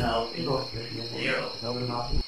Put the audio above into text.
No, zero.